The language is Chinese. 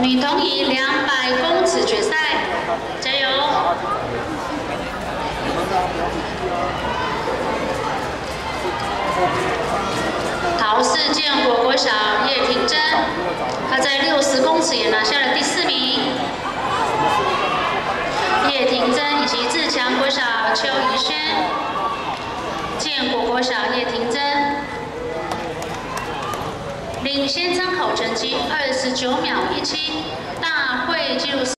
女童仪两百公尺决赛，加油！桃四建国国小叶婷珍，她在六十公尺也拿下了第四名。叶婷珍以及自强国小邱怡轩，建国国小叶婷珍。领先参考成绩二十九秒一七，大。